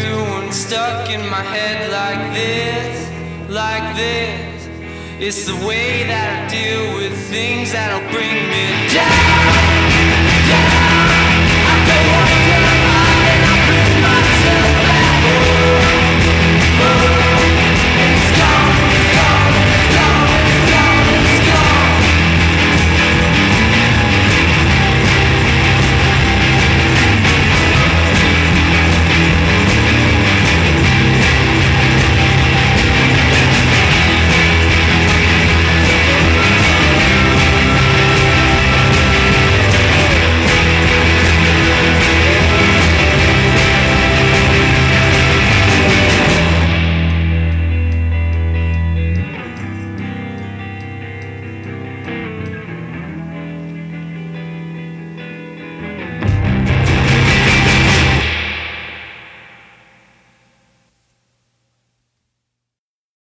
doing stuck in my head like this, like this. It's the way that I deal with things that'll bring me down.